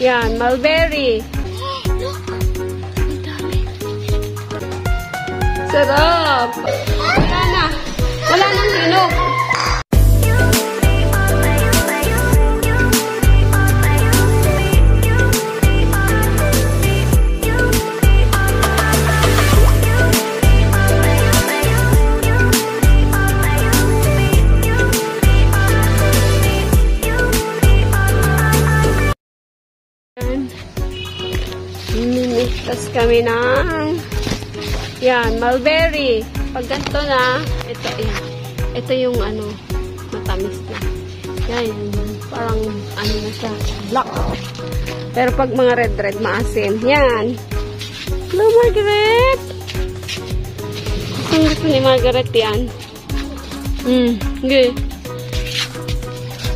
Yan, mulberry. Sarap. Wala na. Wala nang hinog. Kami ng yan, mulberry. Pag ganito na, ito, yan. Ito yung ano, matamis na. Yan. Parang, ano na siya, black. Pero pag mga red-red, maasim. Yan. Hello, Margaret! Gusto gusto ni Margaret yan. Mm, good.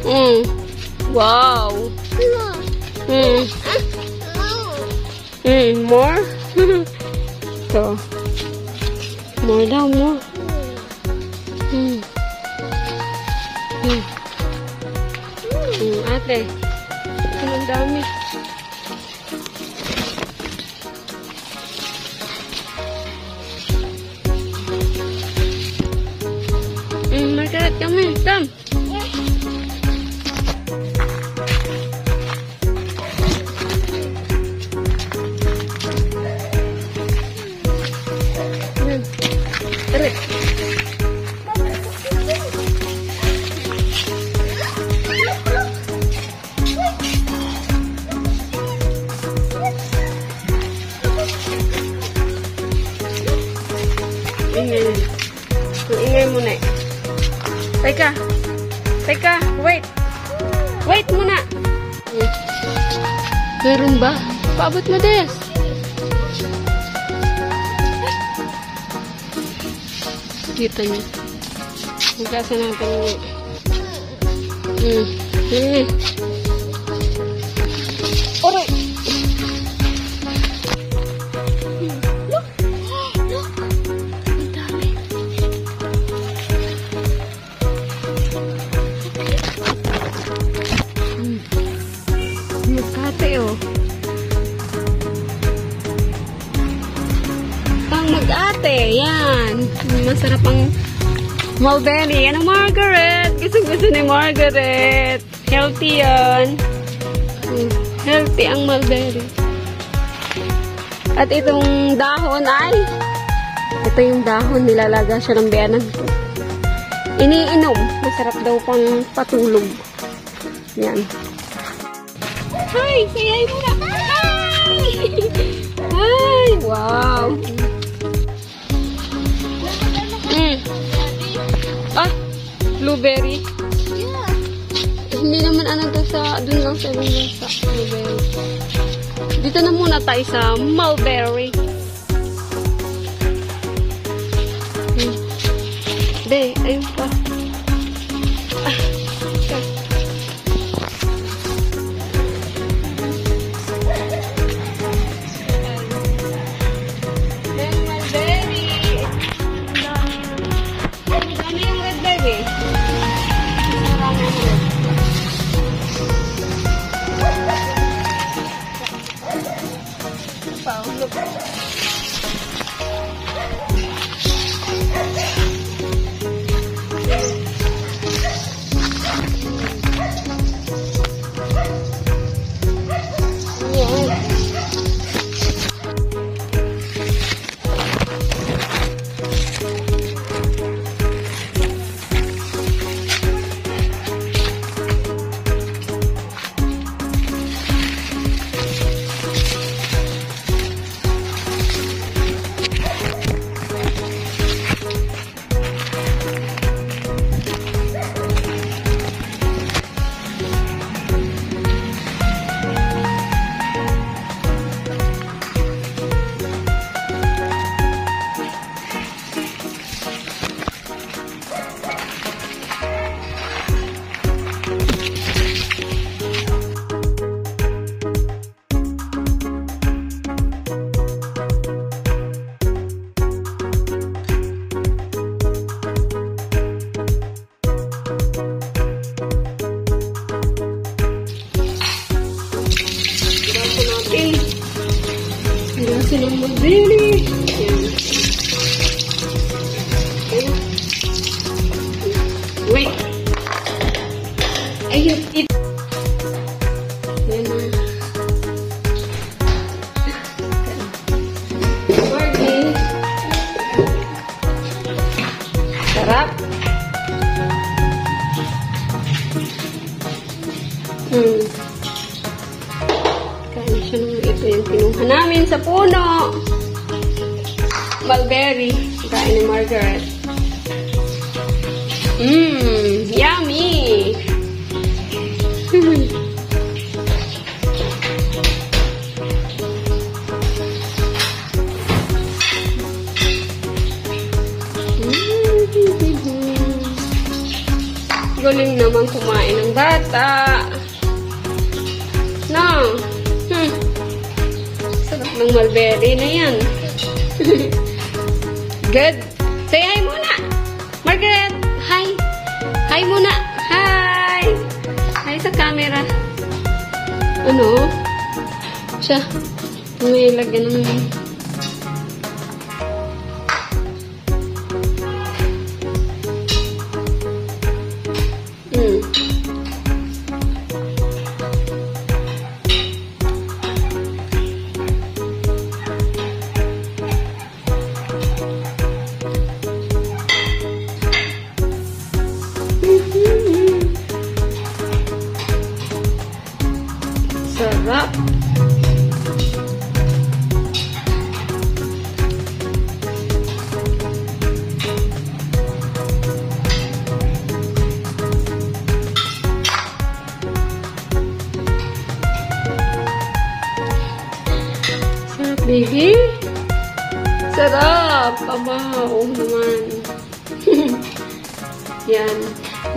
Mm. Wow. Mm. Mm, more? Ito. Oh. More daw, more. Mm. Mm. Mm, ate. Ang dami. Mm, Margaret, kami. Come. Meron ba? Paabot mo, Des. Kita niyo. Hugasan natin yung... Hmm. Hmm. Mag-ate, yan. Masarap ang mulberry. Ano, Margaret? Gusto-gusto ni Margaret. Healthy yan. Healthy ang mulberry. At itong dahon ay, ito yung dahon, nilalaga siya ng beanan. Iniinom. Masarap daw pang patulog. Yan. Hi! Sayay muna! Hi! Hi! Wow! Blueberry. Hindi naman ano to sa, dun lang sa ibang bansa. Blueberry. Dito na muna tayo sa mulberry. Hmm. Be, ayun pa. Ito yung namin sa puno. Mulberry. Kain ni Margaret. Mmm, yummy! Galing naman kumain ng bata. Ng mulberry na yan. Good. Say hi muna. Margaret, hi. Hi muna. Hi. Hi sa camera. Ano? Siya. May lagyan ng...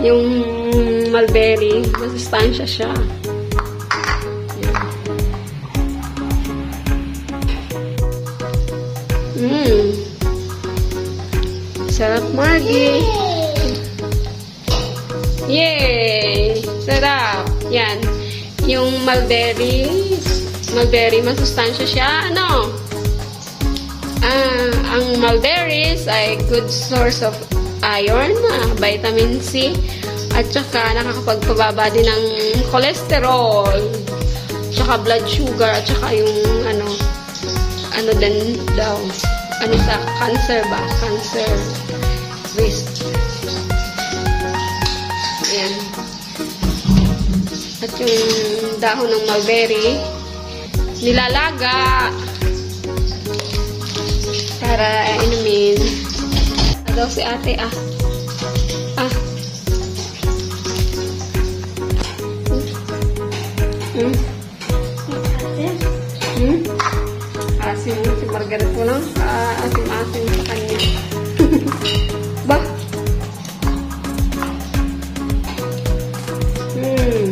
Yung mulberry, masustansya siya. Mmm. Sarap, Margie. Yay! Sarap. Yan. Yung mulberry, mulberry, masustansya siya. Ano? Ah, ang mulberries ay good source of iron, ah, vitamin C, at saka nakakapagpababa din ng cholesterol, tsaka blood sugar, at saka yung ano, ano din daw, ano sa cancer ba? Cancer risk. Ayan. At yung dahon ng mulberry, nilalaga para inumin. Daw si ate. Ah. Margaret mo. Ah, asim-asim sa kanya. ba? Hmm.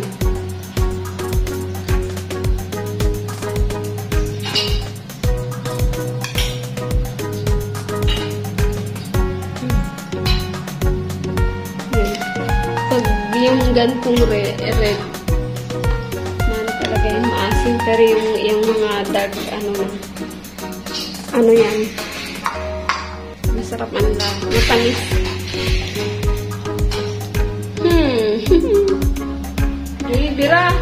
Hmm. Pag yung gantong red, red ano talaga yung maasim. Pero yung, yung mga dark, ano, yan, masarap man lang. Matamis. Hmm. Bira.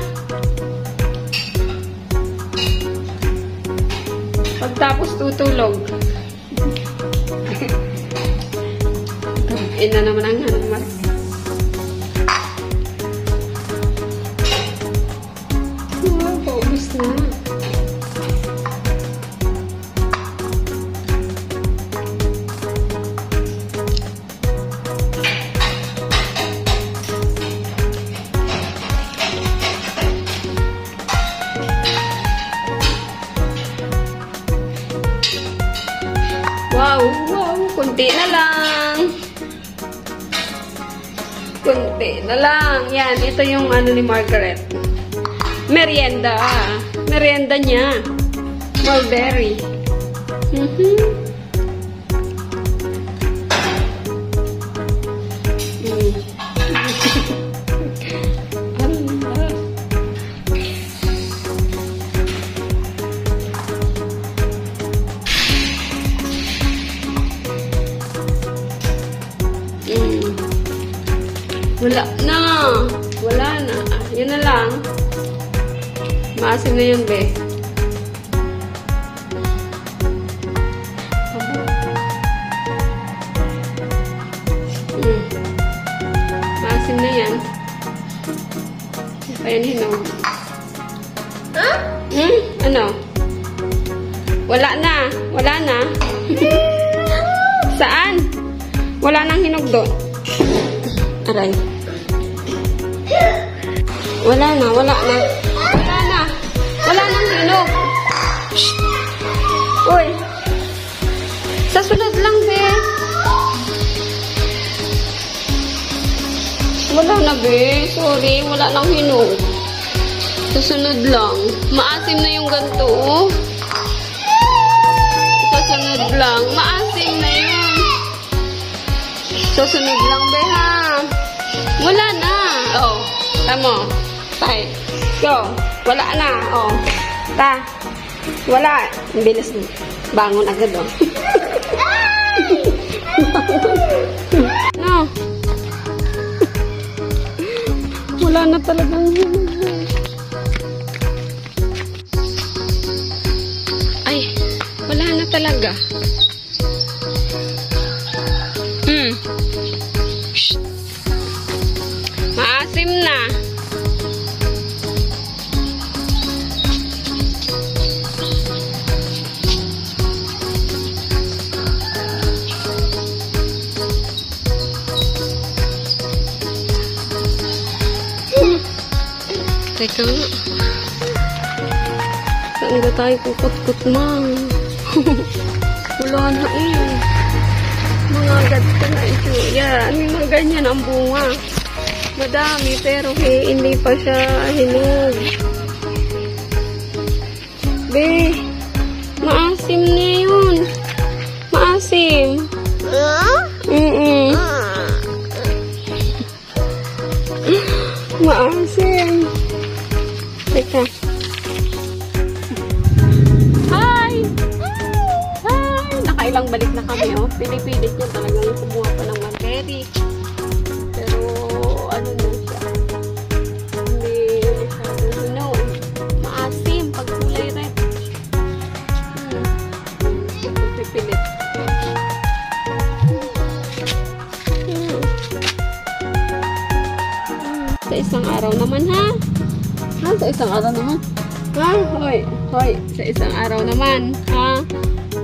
Pagtapos tutulog. Ina naman ang ano, Kunti na lang. Yan, ito yung ano ni Margaret. Merienda. Merienda niya. Mulberry. Mhm. Wala na. Wala na. Yun na lang. Maasim na yun, be. Mm. Maasim na yan. Pa yan hinog. Hmm? Ano? Wala na. Wala na. Saan? Wala nang hinog doon. Aray. Wala na, wala na. Wala na. Wala nang hinog. Shh. Uy. Sa sunod lang, be. Wala na, be. Sorry, wala nang hinog. Sa sunod lang. Maasim na yung ganto, oh. Sa sunod lang. Maasim na yun. Sa sunod lang, be, ha? Wala na. Oh, tamo. Tay. Go. Wala na. Oh. Ta. Wala. Bilis. Bangon agad, oh. no. Wala na talagang Ay, wala na talaga. Teka nga. Saan ba tayo kukut-kut ma? Wala na eh. Mga agad ka na ito. Yan, may mga ganyan ang bunga. Madami, pero he, hindi pa siya hinog. Be, maasim na Pinipilit niya talagang kumuha pa ng margeri. Pero, ano na siya. Hindi masyado hinog. Maasim pag kulay red. Hmm. Pipilit. Hmm. Sa isang araw naman, ha? Ha? Sa isang araw naman. Ha? Hoy. Hoy. Sa isang araw naman. Ha?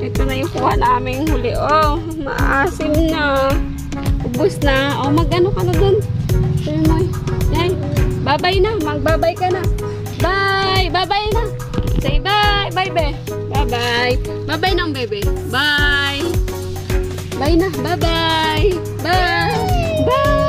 Ito na yung kuha naming huli. Oh, maasim na. Ubus na. Oh, mag-ano ka na dun. Mo. Yan. Babay na. Magbabay ka na. Bye. Babay na. Say bye. Bye, be. Bye-bye. Bye-bye ng bebe. Bye. Bye na. Bye-bye. Bye.